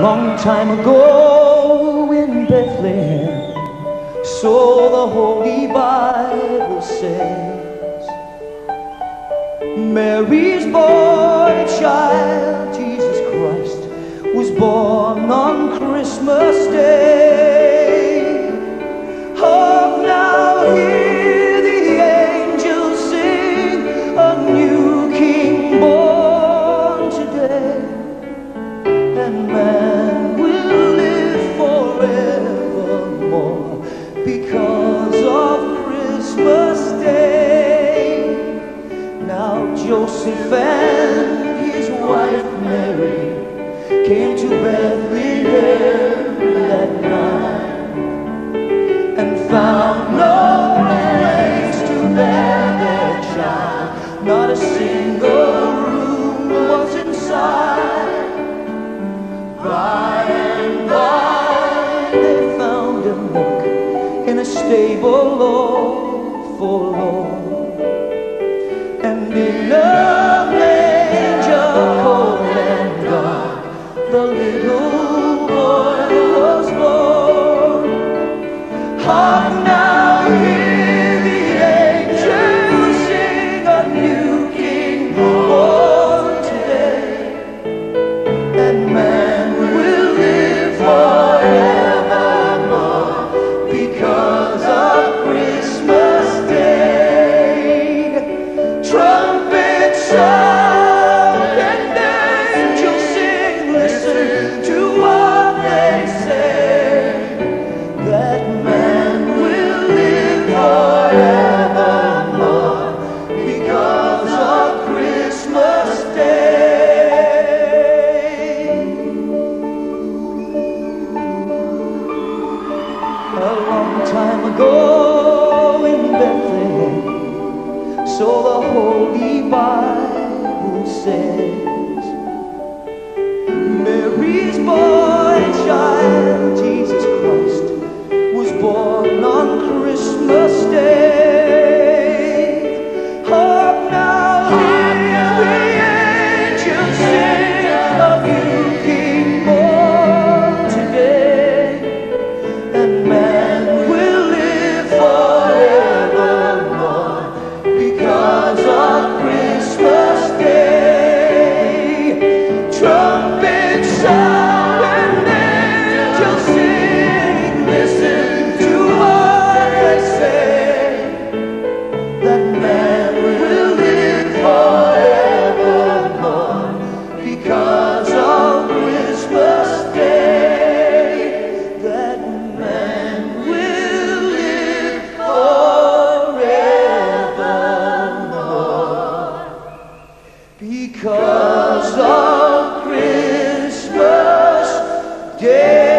Long time ago in Bethlehem, so the Holy Bible says, Mary's boy child, Jesus Christ, was born on Christmas Day. Oh, now hear the angels sing, a new King born today and Joseph and his wife Mary came to Bethlehem that night and found no place to bear their child. Not a single room was inside. By and by they found a nook in a stable all forlorn. The little boy because of Christmas Day.